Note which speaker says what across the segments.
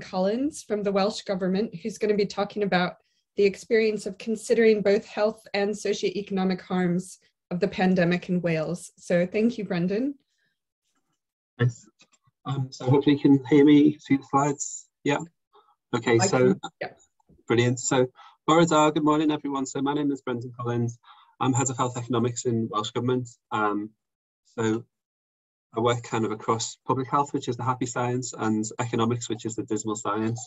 Speaker 1: Collins from the Welsh Government, who's going to be talking about the experience of considering both health and socioeconomic harms of the pandemic in Wales. So thank you, Brendan.
Speaker 2: Yes. Um, so hopefully you can hear me, see the slides. Yeah. Okay, I so can, yeah. brilliant. So Bore da, good morning everyone. So my name is Brendan Collins. I'm Head of Health Economics in Welsh Government. Um, so I work kind of across public health, which is the happy science, and economics, which is the dismal science.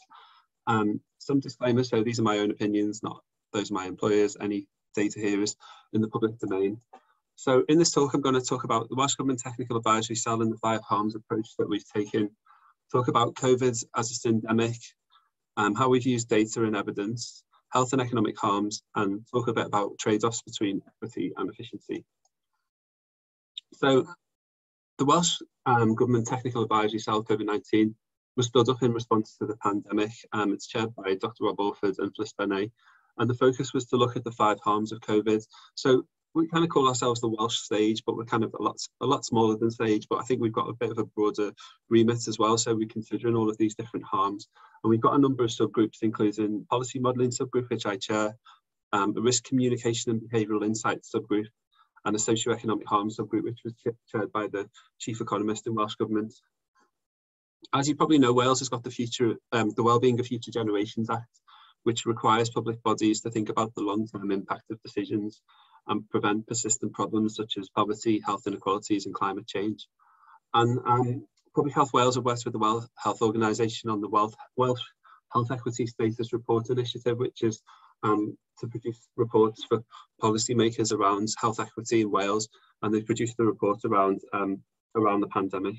Speaker 2: Um, some disclaimers, so these are my own opinions, not those of my employers. Any data here is in the public domain. So in this talk, I'm going to talk about the Welsh Government Technical Advisory Cell and the five harms approach that we've taken, talk about COVID as a syndemic, um, how we've used data and evidence, health and economic harms, and talk a bit about trade-offs between equity and efficiency. So the Welsh um, Government Technical Advisory Cell COVID-19 was built up in response to the pandemic. Um, it's chaired by Dr. Rob Orford and Phyllis Bennee, and the focus was to look at the five harms of COVID. So we kind of call ourselves the Welsh SAGE, but we're kind of a lot a lot smaller than SAGE. But I think we've got a bit of a broader remit as well. So we're considering all of these different harms, and we've got a number of subgroups, including policy modelling subgroup, which I chair, um, a risk communication and behavioural insights subgroup, and a socio-economic harm subgroup, which was chaired by the chief economist in Welsh Government. As you probably know, Wales has got the future, um, the Wellbeing of Future Generations Act, which requires public bodies to think about the long-term impact of decisions and prevent persistent problems such as poverty, health inequalities and climate change. And um, Public Health Wales have worked with the World Health Organisation on the Welsh Health Equity Status Report Initiative, which is um, to produce reports for policymakers around health equity in Wales, and they produced the report around um, around the pandemic.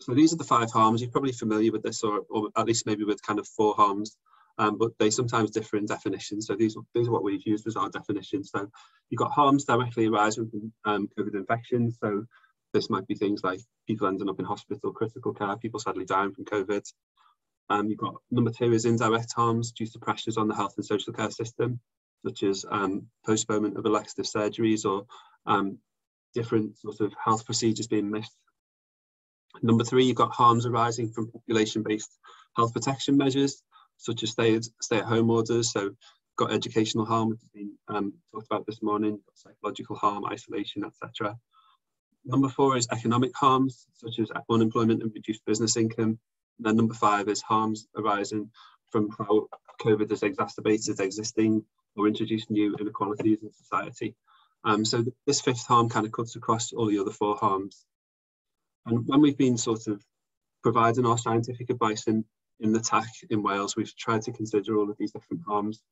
Speaker 2: So these are the five harms. You're probably familiar with this, or, or at least maybe with kind of four harms, um, but they sometimes differ in definition. So these, these are what we've used as our definition. So you've got harms directly arising from um, COVID infections. So this might be things like people ending up in hospital, critical care, people sadly dying from COVID, um, you've got number two is indirect harms due to pressures on the health and social care system, such as um, postponement of elective surgeries or um, different sort of health procedures being missed. Number three, you've got harms arising from population-based health protection measures, such as stay, stay at home orders. So got educational harm, which has been um, talked about this morning, psychological harm, isolation, etc. Number four is economic harms, such as unemployment and reduced business income, then number five is harms arising from how COVID has exacerbated existing or introduced new inequalities in society. Um, so th this fifth harm kind of cuts across all the other four harms. And when we've been sort of providing our scientific advice in, in the TAC in Wales, we've tried to consider all of these different harms.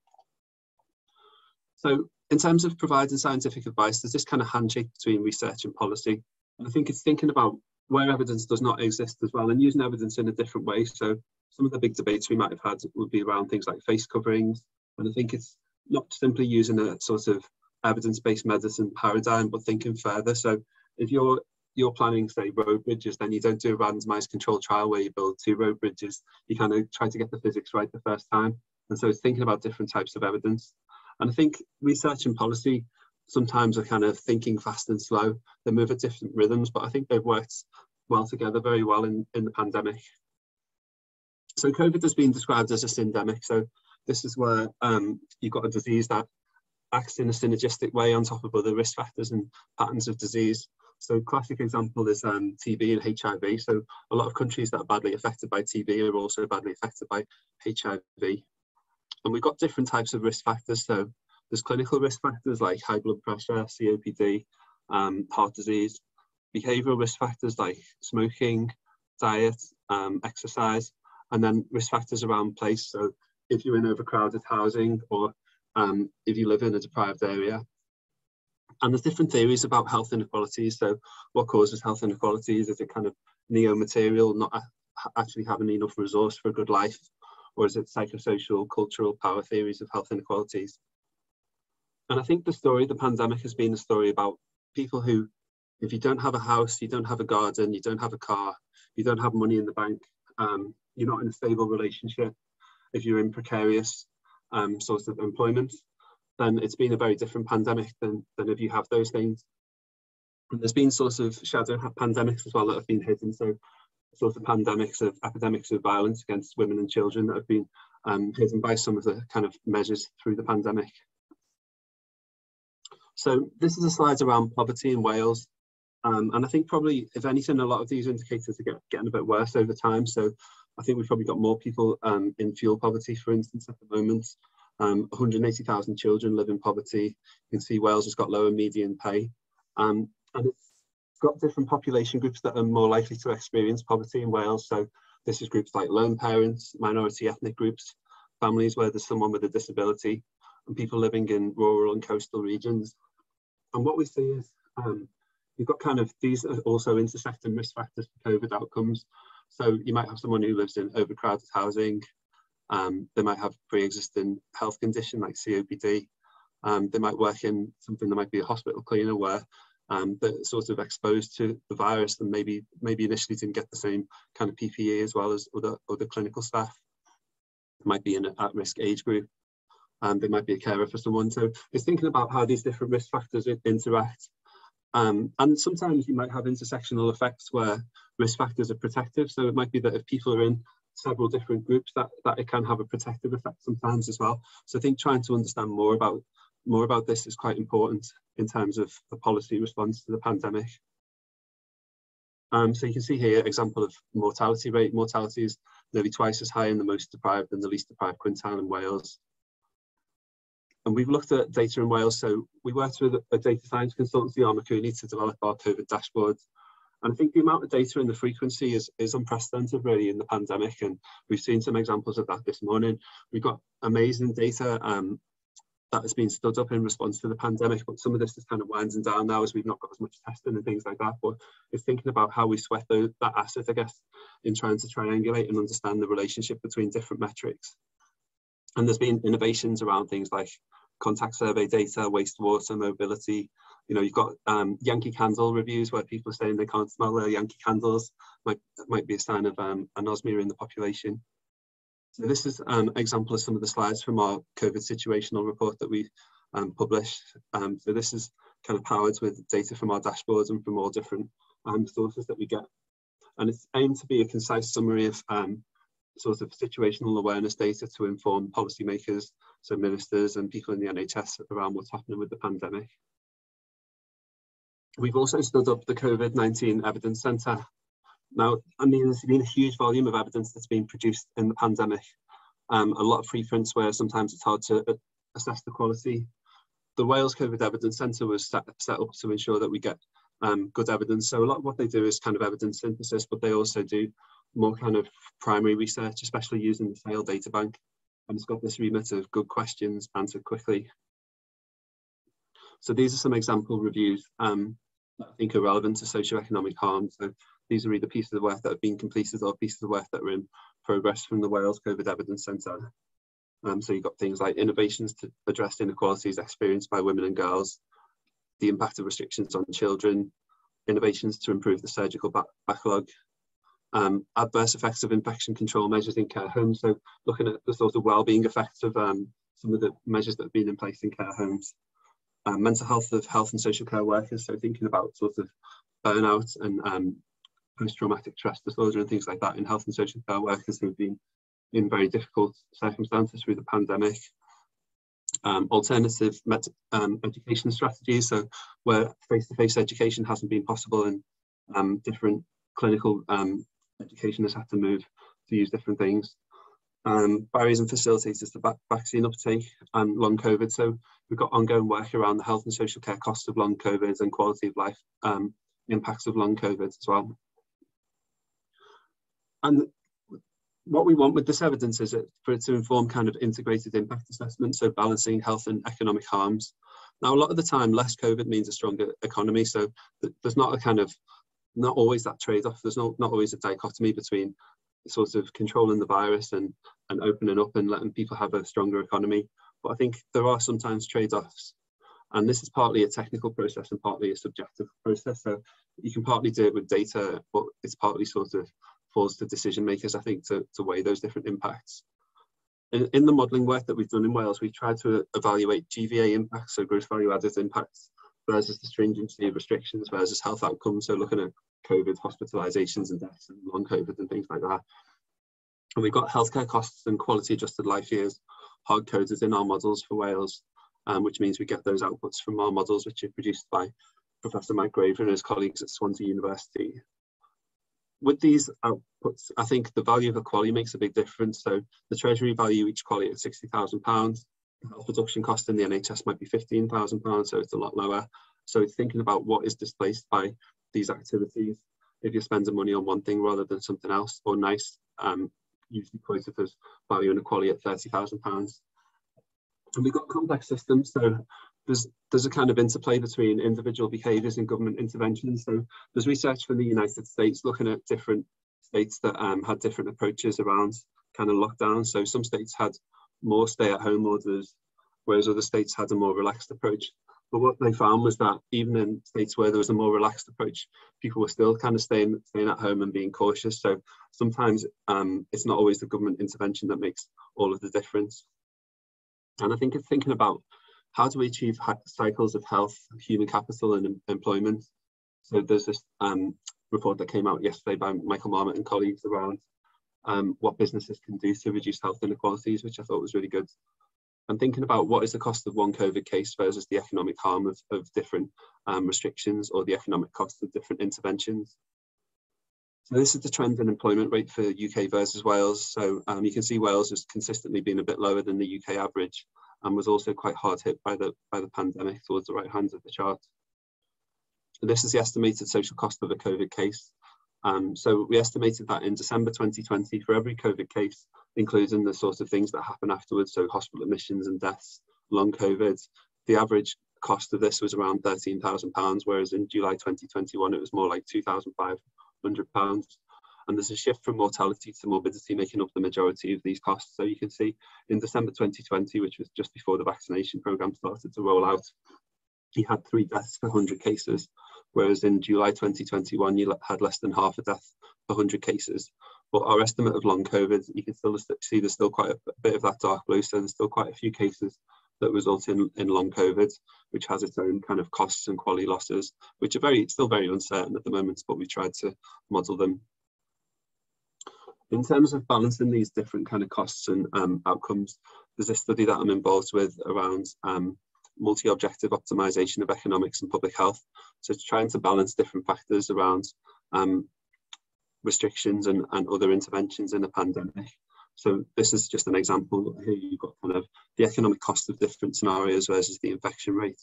Speaker 2: So in terms of providing scientific advice, there's this kind of handshake between research and policy. And I think it's thinking about where evidence does not exist as well and using evidence in a different way. So some of the big debates we might have had would be around things like face coverings. And I think it's not simply using a sort of evidence-based medicine paradigm, but thinking further. So if you're you're planning, say, road bridges, then you don't do a randomized controlled trial where you build two road bridges. You kind of try to get the physics right the first time. And so it's thinking about different types of evidence. And I think research and policy sometimes are kind of thinking fast and slow. They move at different rhythms, but I think they've worked well together very well in, in the pandemic. So COVID has been described as a syndemic. So this is where um, you've got a disease that acts in a synergistic way on top of other risk factors and patterns of disease. So classic example is um, TB and HIV. So a lot of countries that are badly affected by TB are also badly affected by HIV. And we've got different types of risk factors. So there's clinical risk factors like high blood pressure, COPD, um, heart disease, behavioral risk factors like smoking, diet, um, exercise, and then risk factors around place. So if you're in overcrowded housing or um, if you live in a deprived area. And there's different theories about health inequalities. So what causes health inequalities? Is it kind of neo-material, not actually having enough resource for a good life? Or is it psychosocial, cultural power theories of health inequalities? And I think the story, the pandemic has been a story about people who, if you don't have a house, you don't have a garden, you don't have a car, you don't have money in the bank, um, you're not in a stable relationship, if you're in precarious um, sort of employment, then it's been a very different pandemic than, than if you have those things. And there's been sort of shadow pandemics as well that have been hidden. So sort of pandemics of epidemics of violence against women and children that have been um, hidden by some of the kind of measures through the pandemic. So this is a slide around poverty in Wales. Um, and I think probably, if anything, a lot of these indicators are get, getting a bit worse over time. So I think we've probably got more people um, in fuel poverty, for instance, at the moment. Um, 180,000 children live in poverty. You can see Wales has got lower median pay. Um, and it's got different population groups that are more likely to experience poverty in Wales. So this is groups like lone parents, minority ethnic groups, families where there's someone with a disability, and people living in rural and coastal regions. And what we see is um, you've got kind of these are also intersecting risk factors for COVID outcomes. So you might have someone who lives in overcrowded housing. Um, they might have pre-existing health condition like COPD. Um, they might work in something that might be a hospital cleaner where um, that sort of exposed to the virus and maybe maybe initially didn't get the same kind of PPE as well as other, other clinical staff. might be in an at-risk age group. They might be a carer for someone. So it's thinking about how these different risk factors interact. Um, and sometimes you might have intersectional effects where risk factors are protective. So it might be that if people are in several different groups, that, that it can have a protective effect sometimes as well. So I think trying to understand more about more about this is quite important in terms of the policy response to the pandemic. Um, so you can see here example of mortality rate. Mortality is nearly twice as high in the most deprived than the least deprived quintile in Wales. And we've looked at data in Wales. So we worked with a data science consultancy, Armakuni, to develop our COVID dashboard. And I think the amount of data and the frequency is, is unprecedented really in the pandemic. And we've seen some examples of that this morning. We've got amazing data um, that has been stood up in response to the pandemic, but some of this is kind of winding down now as we've not got as much testing and things like that. But it's thinking about how we sweat that asset, I guess, in trying to triangulate and understand the relationship between different metrics. And there's been innovations around things like contact survey data, wastewater, mobility. You know, you've got um, Yankee Candle reviews where people are saying they can't smell their Yankee candles. Might, might be a sign of um, anosmia in the population. So this is an example of some of the slides from our COVID situational report that we um, published. Um, so this is kind of powered with data from our dashboards and from all different um, sources that we get. And it's aimed to be a concise summary of um, sort of situational awareness data to inform policymakers, so ministers and people in the NHS around what's happening with the pandemic. We've also stood up the COVID-19 Evidence Centre now, I mean, there's been a huge volume of evidence that's been produced in the pandemic. Um, a lot of preprints where sometimes it's hard to uh, assess the quality. The Wales COVID Evidence Centre was set, set, up to ensure that we get um, good evidence. So a lot of what they do is kind of evidence synthesis, but they also do more kind of primary research, especially using the SAIL data bank. And it's got this remit of good questions answered quickly. So these are some example reviews um, that I think are relevant to socioeconomic harm. So these are either pieces of work that have been completed or pieces of work that are in progress from the Wales COVID Evidence Centre. Um, so you've got things like innovations to address inequalities experienced by women and girls, the impact of restrictions on children, innovations to improve the surgical back backlog, um, adverse effects of infection control measures in care homes. So looking at the sort of well-being effects of um, some of the measures that have been in place in care homes. Um, mental health of health and social care workers. So thinking about sort of burnout and um, post-traumatic stress disorder and things like that in health and social care workers who've been in very difficult circumstances through the pandemic. Um, alternative um, education strategies, so where face-to-face -face education hasn't been possible and um, different clinical um, education has had to move to use different things. Um, barriers and facilitators to vaccine uptake and long COVID. So we've got ongoing work around the health and social care costs of long COVID and quality of life um, impacts of long COVID as well. And what we want with this evidence is for it to inform kind of integrated impact assessment, so balancing health and economic harms. Now, a lot of the time, less COVID means a stronger economy. So there's not a kind of, not always that trade-off. There's not, not always a dichotomy between sort of controlling the virus and, and opening up and letting people have a stronger economy. But I think there are sometimes trade-offs. And this is partly a technical process and partly a subjective process. So you can partly do it with data, but it's partly sort of falls to decision makers, I think, to, to weigh those different impacts. In, in the modelling work that we've done in Wales, we've tried to evaluate GVA impacts, so gross value added impacts, versus the stringency of restrictions versus health outcomes. So looking at COVID hospitalizations and deaths and long COVID and things like that. And we've got healthcare costs and QALY adjusted life years hard coded in our models for Wales, um, which means we get those outputs from our models, which are produced by Professor Mike Gravenor and his colleagues at Swansea University. With these outputs, I think the value of a quality makes a big difference. So the Treasury value each QALY at £60,000. Production cost in the NHS might be £15,000, so it's a lot lower. So it's thinking about what is displaced by these activities. If you're spending money on one thing rather than something else, or NICE, um, usually quoted as value inequality at £30,000. And we've got complex systems, so there's there's a kind of interplay between individual behaviours and government interventions. So there's research from the United States looking at different states that um, had different approaches around kind of lockdown. So some states had more stay-at-home orders, whereas other states had a more relaxed approach. But what they found was that even in states where there was a more relaxed approach, people were still kind of staying staying at home and being cautious. So sometimes um, it's not always the government intervention that makes all of the difference. And I think it's thinking about how do we achieve cycles of health, human capital, and employment. So there's this um, report that came out yesterday by Michael Marmot and colleagues around um, what businesses can do to reduce health inequalities, which I thought was really good and thinking about what is the cost of one COVID case versus the economic harm of, of different um, restrictions or the economic cost of different interventions. So this is the trend in employment rate for UK versus Wales. So um, you can see Wales has consistently been a bit lower than the UK average and was also quite hard hit by the, by the pandemic towards the right hand of the chart. This is the estimated social cost of a COVID case. Um, so we estimated that in December 2020, for every COVID case, including the sort of things that happen afterwards, so hospital admissions and deaths, long COVID, the average cost of this was around £13,000, whereas in July 2021, it was more like £2,500. And there's a shift from mortality to morbidity making up the majority of these costs. So you can see in December 2020, which was just before the vaccination programme started to roll out, he had three deaths per 100 cases, whereas in July 2021, you had less than half a death per 100 cases. But our estimate of long COVID, you can still see there's still quite a bit of that dark blue, so there's still quite a few cases that result in, in long COVID, which has its own kind of costs and QALY losses, which are very still very uncertain at the moment, but we tried to model them. In terms of balancing these different kind of costs and um, outcomes, there's a study that I'm involved with around um, multi-objective optimization of economics and public health. So it's trying to balance different factors around um, restrictions and, and other interventions in a pandemic. So this is just an example. Here you've got kind of the economic cost of different scenarios versus the infection rate.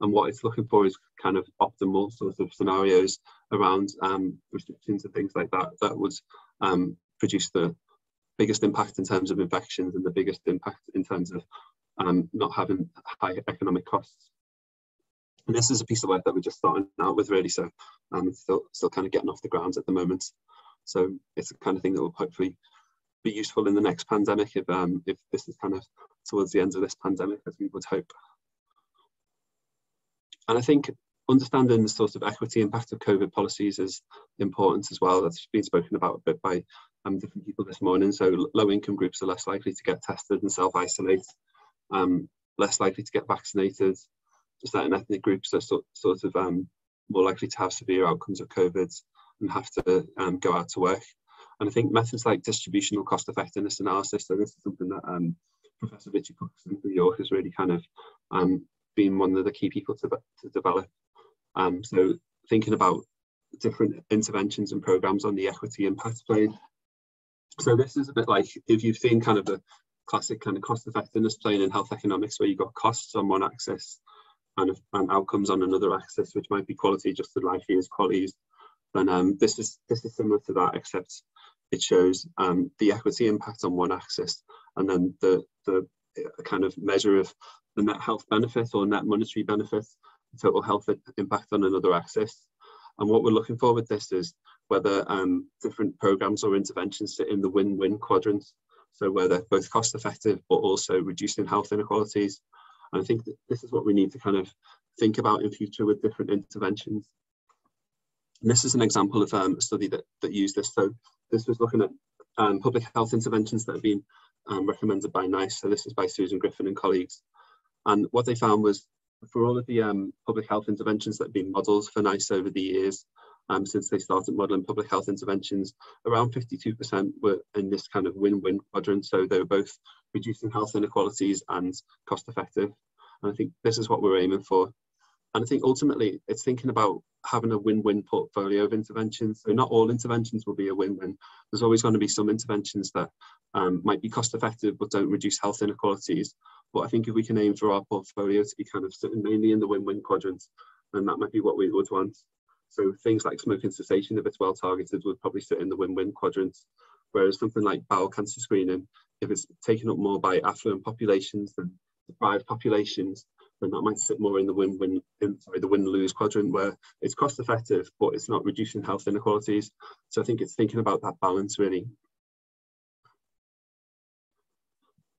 Speaker 2: And what it's looking for is kind of optimal sort of scenarios around um, restrictions and things like that that would um, produce the biggest impact in terms of infections and the biggest impact in terms of um, not having high economic costs. And this is a piece of work that we're just starting out with really, so um, still, still kind of getting off the ground at the moment. So it's the kind of thing that will hopefully be useful in the next pandemic if, um, if this is kind of towards the end of this pandemic as we would hope. And I think understanding the sort of equity impact of COVID policies is important as well. That's been spoken about a bit by um, different people this morning. So low income groups are less likely to get tested and self-isolate, um, less likely to get vaccinated. Certain ethnic groups are so, sort of um, more likely to have severe outcomes of COVID and have to um, go out to work. And I think methods like distributional cost effectiveness analysis, so this is something that um, Professor Richard Cookson from York has really kind of um, been one of the key people to, to develop. Um, so thinking about different interventions and programs on the equity impact plane. So this is a bit like if you've seen kind of the classic kind of cost effectiveness plane in health economics where you've got costs on one axis and, and outcomes on another axis, which might be quality adjusted life years, QALYs, and um, this is this is similar to that, except it shows um, the equity impact on one axis, and then the the uh, kind of measure of the net health benefit or net monetary benefit, total health impact on another axis. And what we're looking for with this is whether um, different programs or interventions sit in the win-win quadrant. So where they're both cost effective, but also reducing health inequalities. And I think this is what we need to kind of think about in future with different interventions. And this is an example of um, a study that, that used this. So this was looking at um, public health interventions that have been um, recommended by NICE. So this is by Susan Griffin and colleagues. And what they found was for all of the um, public health interventions that have been modelled for NICE over the years, um, since they started modelling public health interventions, around 52% were in this kind of win-win quadrant. So they were both reducing health inequalities and cost effective. And I think this is what we're aiming for. And I think ultimately it's thinking about having a win-win portfolio of interventions. So not all interventions will be a win-win. There's always going to be some interventions that um, might be cost effective but don't reduce health inequalities. But I think if we can aim for our portfolio to be kind of sitting mainly in the win-win quadrant, then that might be what we would want. So things like smoking cessation, if it's well targeted, would probably sit in the win-win quadrant. Whereas something like bowel cancer screening, if it's taken up more by affluent populations than deprived populations, then that might sit more in the win-win, sorry, the win-lose quadrant where it's cost effective, but it's not reducing health inequalities. So I think it's thinking about that balance really.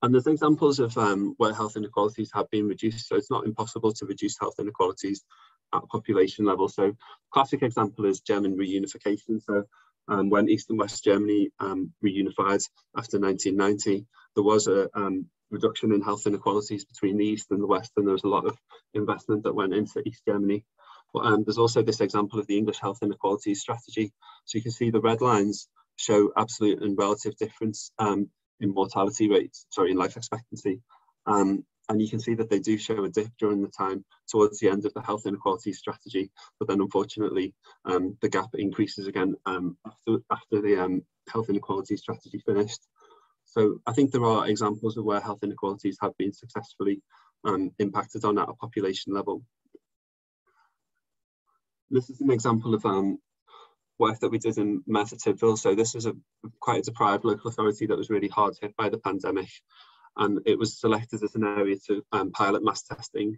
Speaker 2: And there's examples of um, where health inequalities have been reduced. So it's not impossible to reduce health inequalities at population level. So classic example is German reunification. So um, when East and West Germany um, reunified after 1990, there was a um, reduction in health inequalities between the East and the West, and there was a lot of investment that went into East Germany. But um, there's also this example of the English health inequalities strategy. So you can see the red lines show absolute and relative difference um, in mortality rates, sorry, in life expectancy. Um, and you can see that they do show a dip during the time towards the end of the health inequality strategy. But then unfortunately, um, the gap increases again um, after, after the um, health inequality strategy finished. So I think there are examples of where health inequalities have been successfully um, impacted on at a population level. This is an example of um, work that we did in Merthyr Tydfil. So this is a quite a deprived local authority that was really hard hit by the pandemic and it was selected as an area to um, pilot mass testing.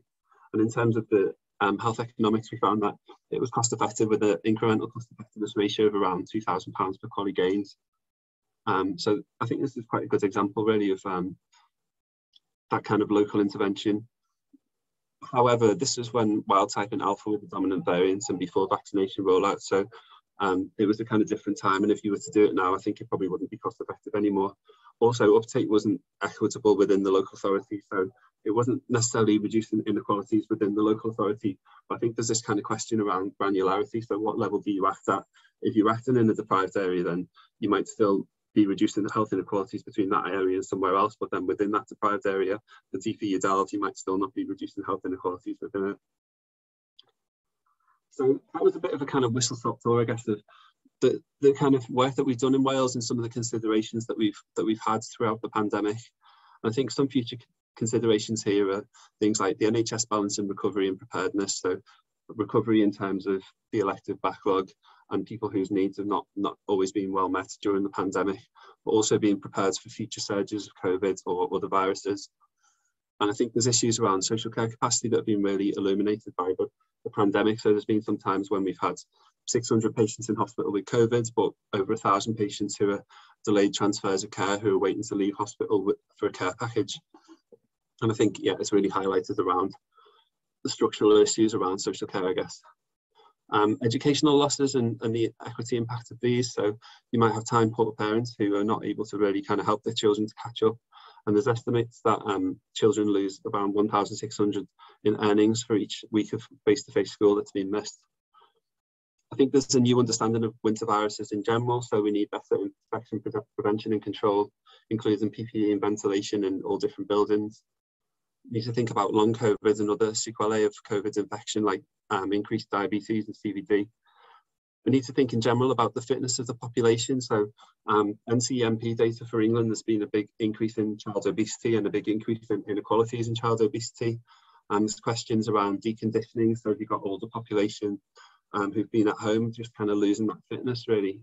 Speaker 2: And in terms of the um, health economics, we found that it was cost effective with an incremental cost effectiveness ratio of around £2,000 per QALY gains. Um, so I think this is quite a good example really of um, that kind of local intervention. However, this was when wild type and alpha were the dominant variants and before vaccination rollout. So um, it was a kind of different time. And if you were to do it now, I think it probably wouldn't be cost effective anymore also uptake wasn't equitable within the local authority. So it wasn't necessarily reducing inequalities within the local authority. But I think there's this kind of question around granularity. So what level do you act at? If you're acting in a deprived area, then you might still be reducing the health inequalities between that area and somewhere else. But then within that deprived area, the deeper you delve, you might still not be reducing health inequalities within it. So that was a bit of a kind of whistle stop tour, I guess, of the, the kind of work that we've done in Wales and some of the considerations that we've that we've had throughout the pandemic. And I think some future considerations here are things like the NHS balance and recovery and preparedness. So recovery in terms of the elective backlog and people whose needs have not, not always been well met during the pandemic, but also being prepared for future surges of COVID or other viruses. And I think there's issues around social care capacity that have been really illuminated by the, the pandemic. So there's been some times when we've had 600 patients in hospital with COVID, but over a thousand patients who are delayed transfers of care who are waiting to leave hospital with, for a care package. And I think, yeah, it's really highlighted around the structural issues around social care, I guess. Um, educational losses and, and the equity impact of these. So you might have time poor parents who are not able to really kind of help their children to catch up. And there's estimates that um, children lose around 1,600 in earnings for each week of face-to-face -face school that's been missed. I think there's a new understanding of winter viruses in general, so we need better infection pre prevention and control, including PPE and ventilation in all different buildings. We need to think about long COVID and other sequelae of COVID infection, like um, increased diabetes and CVD. We need to think in general about the fitness of the population. So um, NCMP data for England, there's been a big increase in child obesity and a big increase in inequalities in child obesity. And there's questions around deconditioning. So if you've got older population, um, who've been at home just kind of losing that fitness really.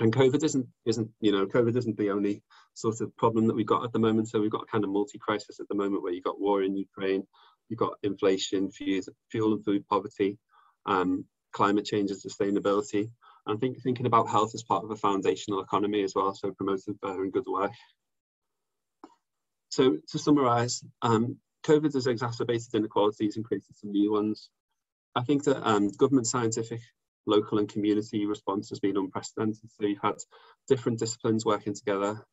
Speaker 2: And COVID isn't isn't you know COVID isn't the only sort of problem that we've got at the moment. So we've got kind of multi-crisis at the moment where you've got war in Ukraine, you've got inflation, fuel and food poverty, um, climate change and sustainability. And I think thinking about health as part of a foundational economy as well, so promoting fair and good work. So to summarise, um, COVID has exacerbated inequalities and created some new ones. I think that um, government scientific, local and community response has been unprecedented. So you've had different disciplines working together.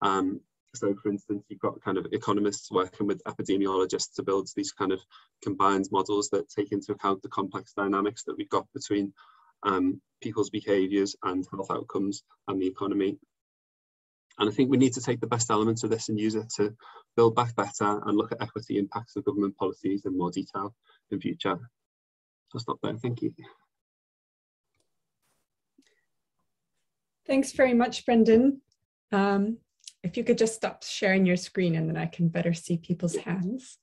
Speaker 2: Um, so for instance, you've got kind of economists working with epidemiologists to build these kind of combined models that take into account the complex dynamics that we've got between um, people's behaviours and health outcomes and the economy. And I think we need to take the best elements of this and use it to build back better and look at equity impacts of government policies in more detail in future. I'll stop there. Thank you.
Speaker 1: Thanks very much, Brendan. Um, if you could just stop sharing your screen and then I can better see people's hands.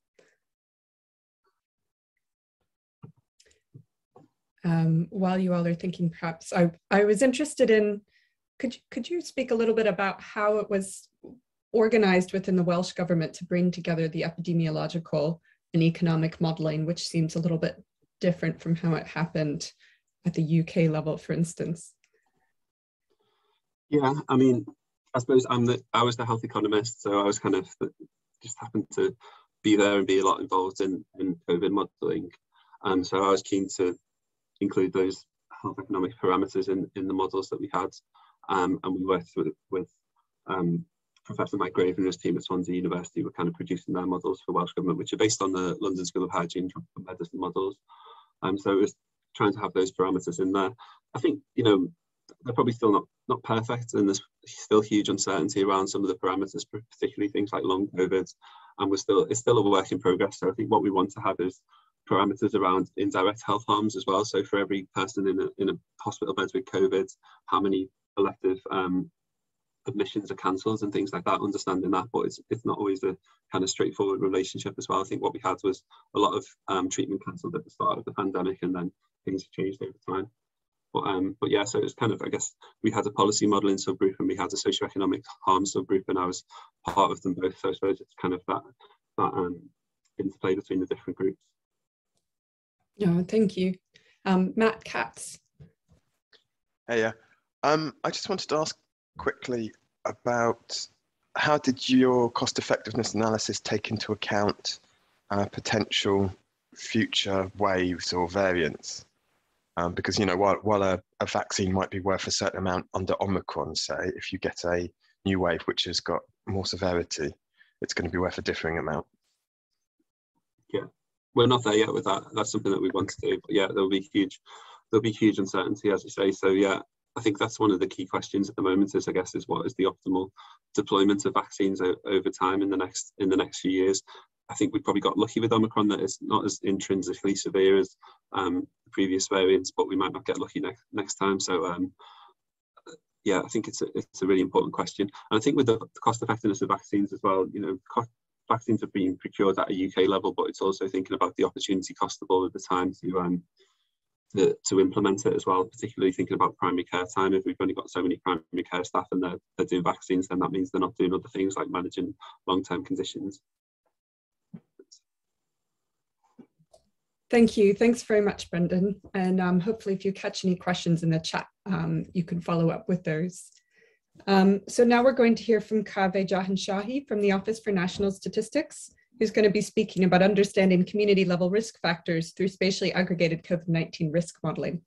Speaker 1: Um, while you all are thinking, perhaps I, I was interested in, could, you could you speak a little bit about how it was organized within the Welsh government to bring together the epidemiological and economic modeling, which seems a little bit different from how it happened at the UK level, for instance?
Speaker 2: Yeah, I mean, I suppose I'm the I was the health economist, so I was kind of just happened to be there and be a lot involved in in COVID modelling, and so I was keen to include those health economic parameters in in the models that we had, um, and we worked with with um, Professor Mike Gravenor and his team at Swansea University were kind of producing their models for Welsh Government, which are based on the London School of Hygiene and medicine models. Um, so it was trying to have those parameters in there. I think, you know, they're probably still not not perfect and there's still huge uncertainty around some of the parameters particularly things like long covid and we're still it's still a work in progress. So i think what we want to have is parameters around indirect health harms as well. So for every person in a, in a hospital bed with covid how many elective um, admissions are cancelled and things like that understanding that but it's, it's not always a kind of straightforward relationship as well. I think what we had was a lot of um, treatment cancelled at the start of the pandemic and then things changed over time but, um, but yeah, so it's kind of, I guess, we had a policy modelling subgroup and we had a socioeconomic harm subgroup, and I was part of them both. So I suppose it's kind of that that um, interplay between the different groups.
Speaker 1: No, thank you, um, Matt Katz.
Speaker 3: Hey, yeah, um, I just wanted to ask quickly about how did your cost effectiveness analysis take into account uh, potential future waves or variants? Um, because you know while, while a, a, vaccine might be worth a certain amount under Omicron, say if you get a new wave which has got more severity, it's going to be worth a differing amount.
Speaker 2: Yeah, we're not there yet with that. That's something that we want to do. But yeah, there'll be huge, there'll be huge uncertainty, as you say. So yeah, I think that's one of the key questions at the moment. Is I guess is what is the optimal deployment of vaccines over time in the next in the next few years. I think we probably got lucky with Omicron that it's not as intrinsically severe as um, previous variants, but we might not get lucky next next time. So um, yeah, I think it's a, it's a really important question. And I think with the, the cost effectiveness of vaccines as well, you know, cost, vaccines have been procured at a UK level, but it's also thinking about the opportunity cost of all of the time to um, to, to implement it as well, particularly thinking about primary care time. If we've only got so many primary care staff and they're, they're doing vaccines, then that means they're not doing other things like managing long-term conditions.
Speaker 1: Thank you. Thanks very much, Brendan. And um, hopefully if you catch any questions in the chat, um, you can follow up with those. Um, so now we're going to hear from Kaveh Jahanshahi from the Office for National Statistics, who's going to be speaking about understanding community level risk factors through spatially aggregated COVID-19 risk modeling.